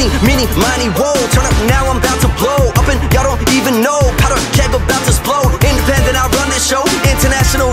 Mini, mini, money, whoa. Turn up now, I'm about to blow. Up and y'all don't even know. Powder keg about to explode. Independent, I run this show. International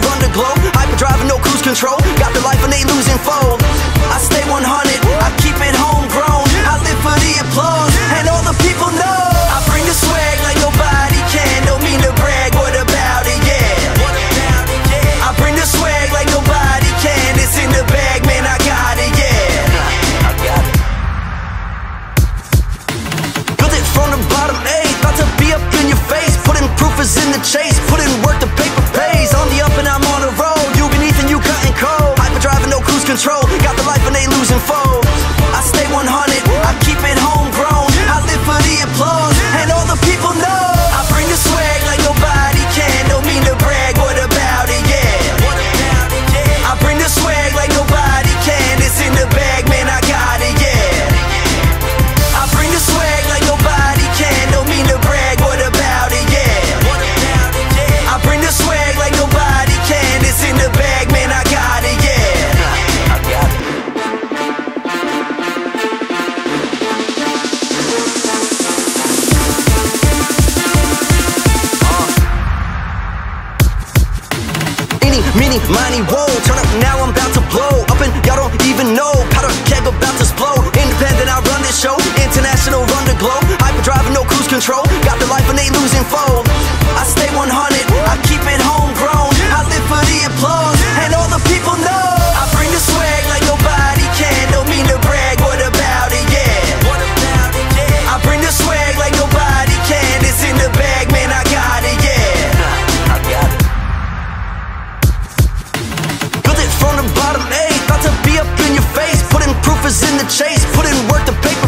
life and they losing foes. I stay 100, I keep it homegrown. I live for the applause, and all the people know. Miny, whoa, turn up now, I'm about to blow. Up and y'all don't even know. Powder keg about to explode. Independent, I run this show. International, run the globe. Hyperdrive, no cruise control. Got the life and ain't losing foe. The chase. Put in work, the paper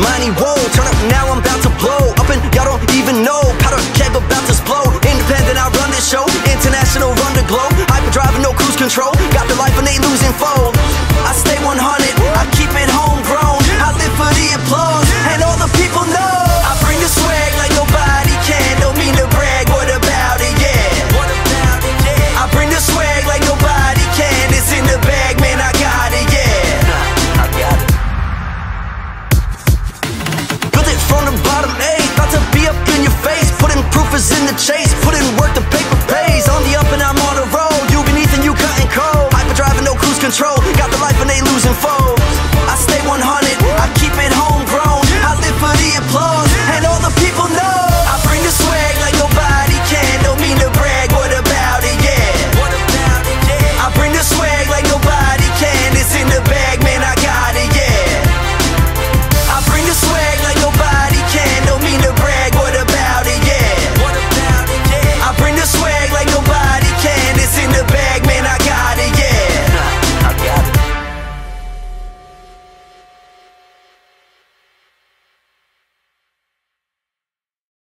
money, whoa. Turn up now I'm about to blow. Up and y'all don't even know powder keg about to explode. Independent I run this show International run the globe. Hyperdrive driving no cruise control. Got the life and they losing foes Chase